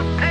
up.